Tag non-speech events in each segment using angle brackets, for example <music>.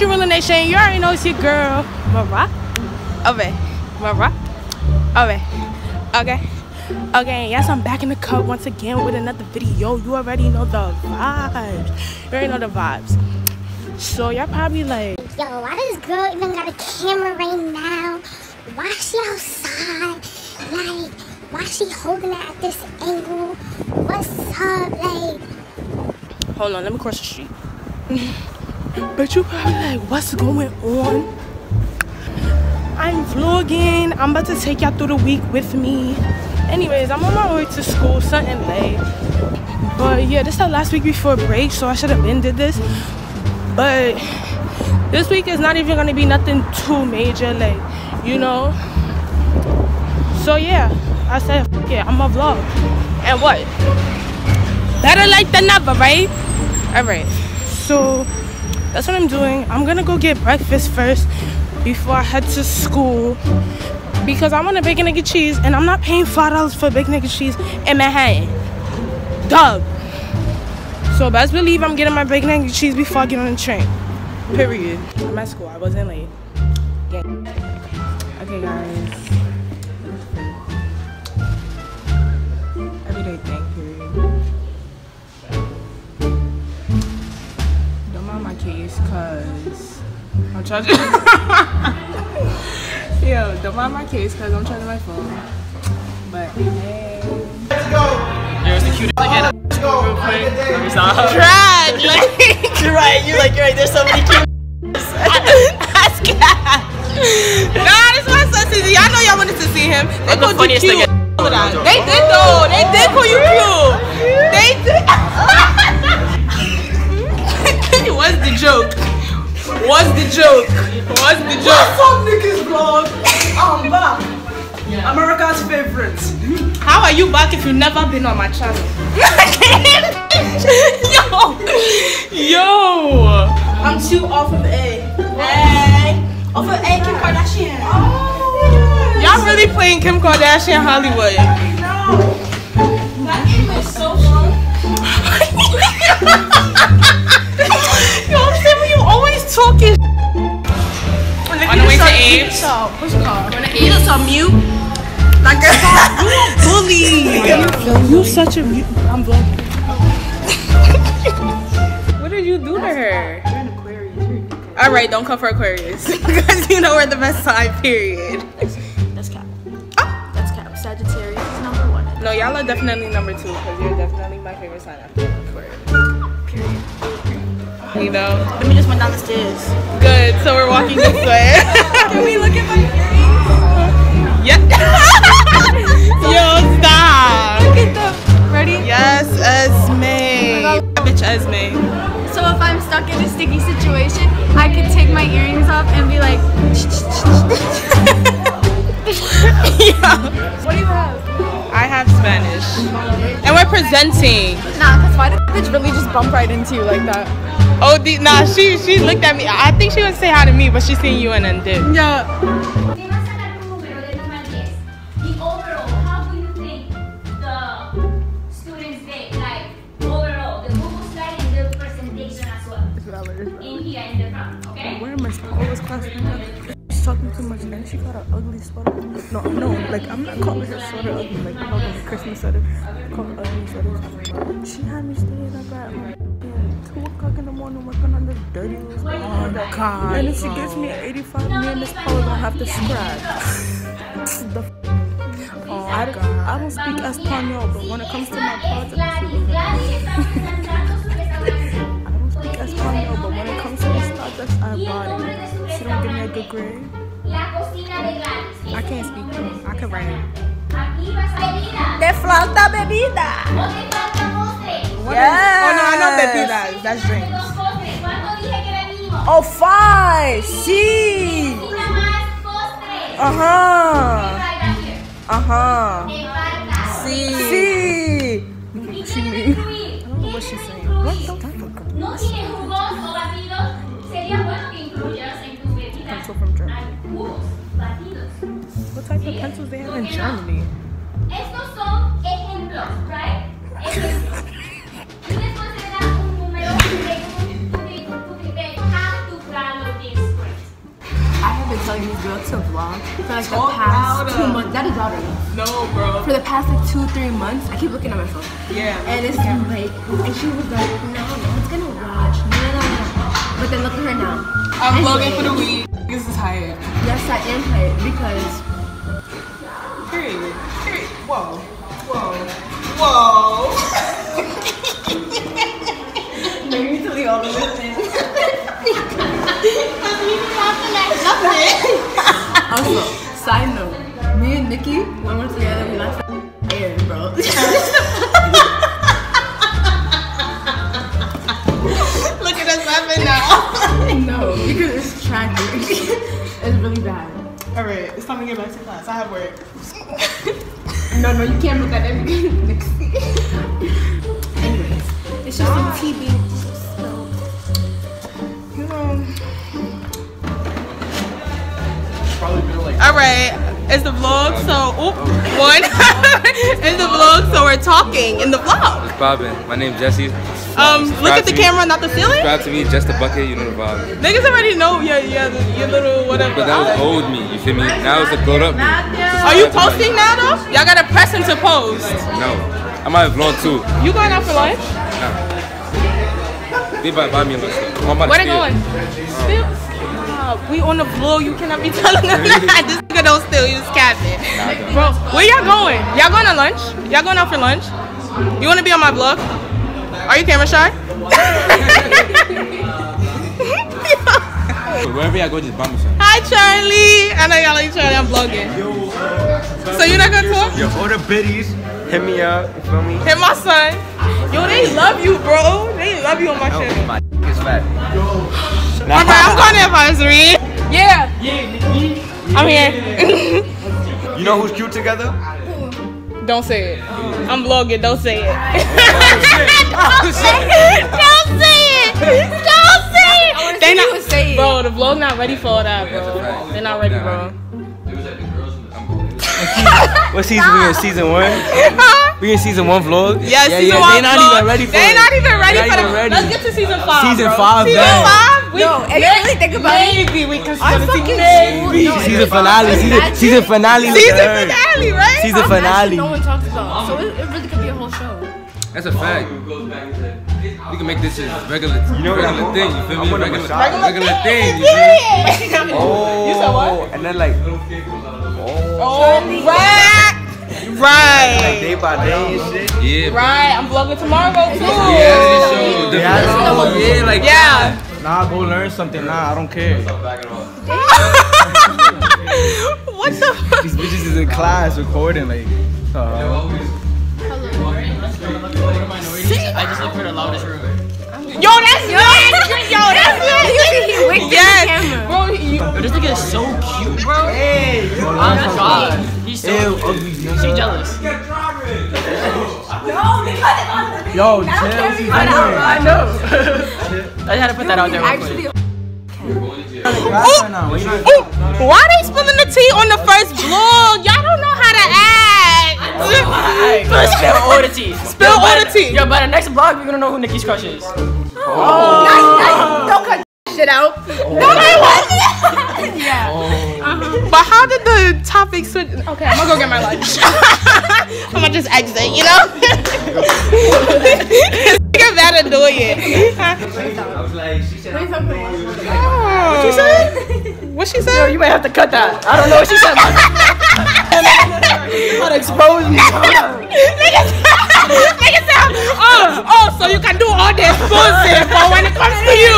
What's Gucci Ruling Nation? You already know it's your girl, MaRah. Okay, MaRah. Okay, okay, okay. Yes, I'm back in the cup once again with another video. You already know the vibes. You already know the vibes. So y'all probably like, Yo, why this girl even got a camera right now? Why she outside? Like, why she holding it at this angle? What's up? Like, hold on, let me cross the street. <laughs> but you probably like, what's going on? I'm vlogging. I'm about to take y'all through the week with me. Anyways, I'm on my way to school, something late. But yeah, this is the last week before break, so I should have ended this. But this week is not even gonna be nothing too major, like, you know. So yeah, I said, yeah, I'm a vlog. And what? Better late than never, right? Alright. So that's what I'm doing. I'm gonna go get breakfast first before I head to school because I want a bacon egg and cheese and I'm not paying five dollars for bacon egg and cheese in Manhattan. Dub. So best believe I'm getting my bacon egg and cheese before I get on the train. Period. I'm at school. I wasn't late. Cause I'm charging. <laughs> Yo, don't mind my case, cause I'm charging my phone. But hey. You're the cutest again. Real quick. Let me stop. Trash. Like. <laughs> You're right. You're like you're right. There's so many cute. That's cat. Nah, this my son Cizzy. I know y'all wanted to see him. They I'm the you funniest cute. thing in- They did though. They did call you cute. They did. <laughs> What's the joke? What's the joke? Some vlog. I'm back. America's favorite. How are you back if you've never been on my channel? <laughs> yo, yo. I'm too off of A. Hey, off of A, Kim Kardashian. Oh, Y'all really playing Kim Kardashian Hollywood? To Ames. What's it called? When you just a mute. Like a <laughs> bully. You such a mute. I'm vlogging. <laughs> what did you do to her? All right, don't come for Aquarius <laughs> because you know we're the best time. Period. That's Cap. That's Cap. Sagittarius is number one. No, y'all are definitely number two because you're definitely my favorite sign after Aquarius. Period. You know. Let me just went down the stairs. Good. So we're walking this <laughs> way. Can we look at my earrings? Yeah. <laughs> Yo, stop. Look at them. Ready? Yes, Esme. That bitch Esme. So if I'm stuck in a sticky situation, I can take my earrings off and be like, <laughs> yeah. what do you have? I have Spanish. And we're presenting. Nah, cause why did bitch really just bump right into you like that? Oh, the, nah, she she looked at me. I think she would say hi to me, but she seen you and then did. Yeah. Te va a sacar un número del 1 al 10. The overall, how do you think the students did? Like, overall, the Google slide the presentation as well. In here, in the front, okay? Where am I supposed class She's talking too much and she got an ugly sweater. No, no, like I'm not calling her sweater ugly, like the Christmas sweater. I call it ugly sweater. She had me staying up at like two o'clock in the morning working on this dirty Oh god. And if she gives me 85, me and Miss Paula gonna have to scratch. the f- Oh, I, don't- I don't speak Espanol, but when it comes to my project, I speak Gladys está presentando I don't speak Espanol, but when it comes to these projects, I body. She don't give me a good grade. La cocina de Gladys. I can't speak though. I can write. Aquí vas. Te falta bebida. O te falta postre. What is- Oh no, I know bebidas. That's drinks. Dos postres. ¿Cuánto dije que era el mínimo? Oh, five. Sí. Una más postre. Ajá. Right here. Ajá. Te falta. Sí. Pencil from Germany. What type of pencils they have in Germany? Estos son ejemplos, right? Ejemplos. Y después te da un número de tu criterio. How to write girl to vlog for like the past two months. That is louder. No, bro. For the past like two, three months, I keep looking at my phone. Yeah. And it's like, and she was like, no, no one's gonna watch. No, no, no, no. But then look at her now. I'm vlogging for the week. This is tired. Yes, I am tired because Period. Period. Whoa. Whoa. Whoa. <laughs> <laughs> also, side note, me and Nikki, when we're together, we laugh at air, bro. <laughs> All right, it's time to get back to class. I have work. <laughs> No, no, you can't look at it because Anyways, it's just some tea being spilled. You know. All right, it's the vlog. So, oop, oh. one. <laughs> it's the vlog. So we're talking in the vlog. It's Bobbin. My name's Jesse. Um, look at the camera, not the ceiling. Subscribe to me, just a bucket, you know the vibe. Niggas already know your your, your little whatever. But that was old me, you feel me? Now it's the glowed up me. Are you posting now though? Y'all gotta press him to post. No. I might vlog too. You going out for lunch? No. They to buy me a lunch. Where they going? Still? We on the vlog. You cannot be <laughs> telling them <laughs> that. This nigga don't steal. You just capping. Bro, where y'all going? Y'all going to lunch? Y'all going out for lunch? You want to be on my vlog? Are you camera shy? So <laughs> wherever I go, just buy me. Hi, Charlie. I know y'all like Charlie. I'm vlogging. So you're not gonna talk? Yo, all the biddies, hit me up, you feel me? Hit my son. Yo, they love you, bro. They love you on my Oh, channel. my is fat. Alright, I'm going to advisory. Yeah. I'm here. You know who's cute together? Don't say it. I'm vlogging. Don't say it. <laughs> Don't say it. Don't say it. Don't say it. They not. say it. Bro, the vlog not ready for all that, bro. They're not ready, bro. What season we in? Season one? <laughs> We in season one vlog? Yeah, yeah, season yeah. one They're not vlog. even ready for They it. not even ready They for not the. even ready. Let's get to season five. Season bro. five, Season bet. five. We, No, if you really think about it, maybe we can I start fucking maybe. no, Season finale, season, Imagine- season finale. look Season finale, right? Season That's finale. no one talks about. So it, it really could be a whole show. That's a fact. We can make this a regular, You know regular thing. You feel me? on a Regular, massage. regular thing. You feel me? Oh, You said what? And then like, oh. oh, right. Right. day by day and shit. Yeah. Right. I'm vlogging tomorrow too. Yeah, show. Yeah. Yeah, like Yeah. Nah, go learn something. Nah, I don't care. <laughs> what the <laughs> fuck? These bitches is in class recording like. Uh, I just look for the loudest room. Yo, that's lit. Yo, that's lit. You can hear Wick Yes. camera. Bro, you, Yo, this nigga is so cute, bro. Hey, oh my god, he's so ew, cute. ugly. She jealous. Yo, chill. I know. <laughs> I had to put that out there. real quick. Actually, Ooh, why they spilling the tea on the first vlog? Y'all don't know how to act. Let's spill all the tea. Spill all the tea. Yo, by the next vlog, we're gonna know who Nikki's crush is. Oh. don't cut shit out. <laughs> <laughs> But how did the topic switch? Okay, I'm gonna go get my lunch. <laughs> I'm gonna just exit, you know? <laughs> You're that annoying. Oh. What she said? What she said? You might have to cut that. I don't know what she said. About to expose me. Nigga oh, oh, so you can do all the exposing, but when it comes to you,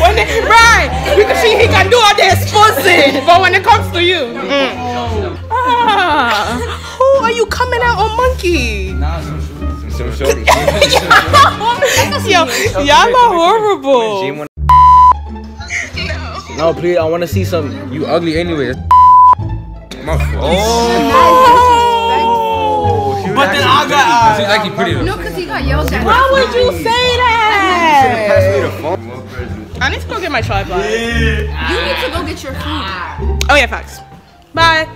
when it, right, because she, he can do all the exposing, but when it comes to you, mm. ah, who are you coming out on monkey? some. Yo, y'all are horrible. No, please, I want to see some. You ugly anyway. My fault. Oh, But then I got. She's actually pretty. No, because he got yelled at. why would you say that? Pass me the phone. I need to go get my tripod. You need to go get your food. Ah. Oh yeah, facts. Bye.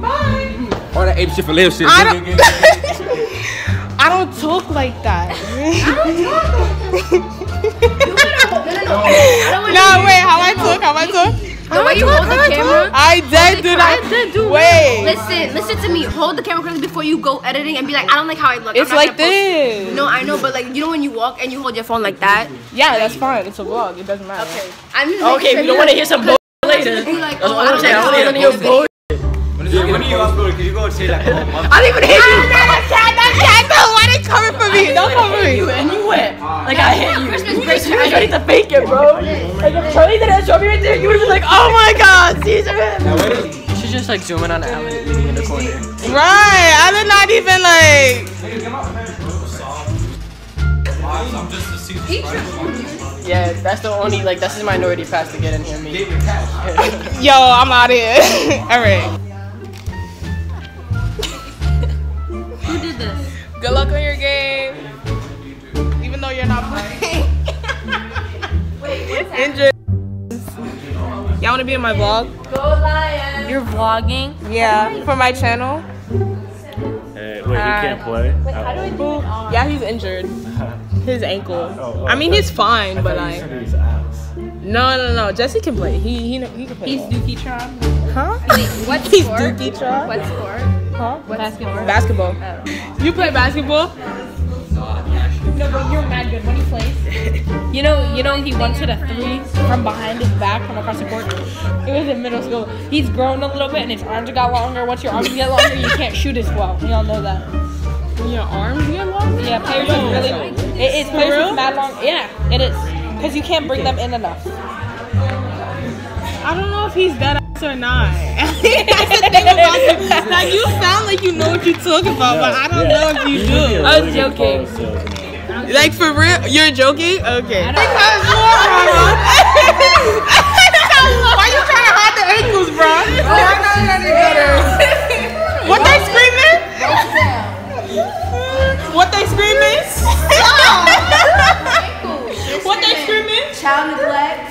Bye. All that ape shit for live shit. I don't. <laughs> I don't talk like that. no, wait. How I talk? How I talk? The way you hold the camera. I did do that. I did do Wait. Listen, listen to me. Hold the camera correctly before you go editing and be like, I don't like how I look. It's like gonna post this. No, I know, but like you know when you walk and you hold your phone like that. Yeah, that's fine. It's a vlog. It doesn't matter. Okay. I'm just Okay, we don't want to hear some bull later. Like, oh, I don't saying. I like don't how I want to hear in bull. When you when you upload, can you go and say like, oh, I didn't even hit you. Why they coming for me? Don't come for me. You and you went. Like I hit you. Christmas break. You was ready to fake it, bro. Like if Charlie didn't show me right there, you would have been like, oh my god, Caesar. You should just like zooming on Alan eating in the corner. Right. I did not even like. Yeah, that's the only like that's his minority pass to get in here. Me. <laughs> Yo, I'm out of here. <laughs> All right. Who did this? Good luck on your Injured. Y'all want to be in my vlog? You're vlogging. Yeah, for my channel. Hey, wait, he can't uh, play? Who? Yeah, he's injured. <laughs> His ankle. oh, oh I mean, he's fine, but like, His no, no, no. Jesse can play. He he he can play. He's ball. Dookie Tron. huh? What <laughs> He's sport? Dookie Chop. What sport? Huh? What sport? Basketball. Oh. You play basketball? No, but you're mad good when he plays. You know, you know, he once hit a three from behind his back from across the court. It was in middle school. He's grown a little bit and his arms got longer. Once your arms get longer, you can't shoot as well. We all know that. Your arms get longer? Yeah, players with really. It is players real? with mad long. Yeah, it is. Because you can't bring them in enough. I don't know if he's that ass or not. <laughs> That's the thing about you. <laughs> Like you sound like you know what you're talking about, but I don't know if you do. I was joking. <laughs> Like for real? You're joking? Okay. Because more, bro. <laughs> Why you trying to hide the ankles, bro? What they screaming? What they screaming? What they screaming? Child neglect.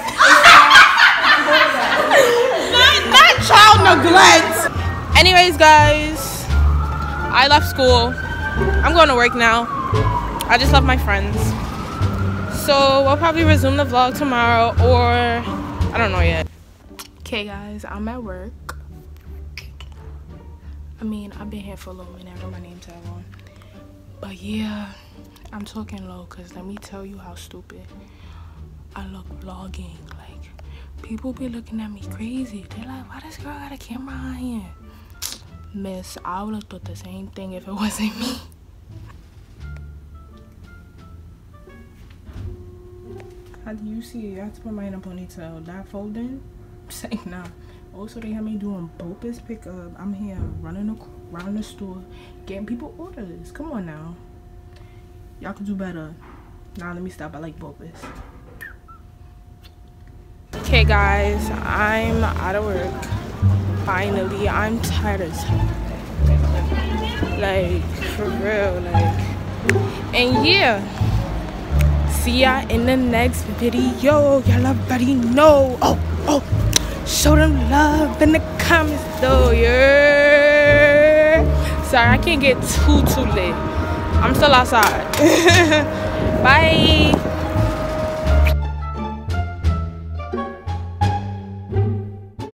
not, not child neglect. Anyways, guys, I left school. I'm going to work now. I just love my friends. So we'll probably resume the vlog tomorrow or I don't know yet. Okay, guys, I'm at work. I mean, I've been here for a little minute. I my name tag on. But yeah, I'm talking low because let me tell you how stupid I look vlogging. Like, people be looking at me crazy. They're like, why this girl got a camera on here? Miss, I would have thought the same thing if it <laughs> wasn't me. How do you see it? I have to put mine in a ponytail. That folding? <laughs> Say nah. Also, they have me doing Bopus pickup. I'm here running around the store, getting people orders. Come on now. Y'all could do better. Now let me stop. I like Bopus. Okay, guys, I'm out of work. Finally, I'm tired as hell. Like, for real, like. And yeah, see ya in the next video. Y'all already know. Oh, oh, show them love in the comments, though, yeah. Sorry, I can't get too, too lit. I'm still outside. <laughs> Bye.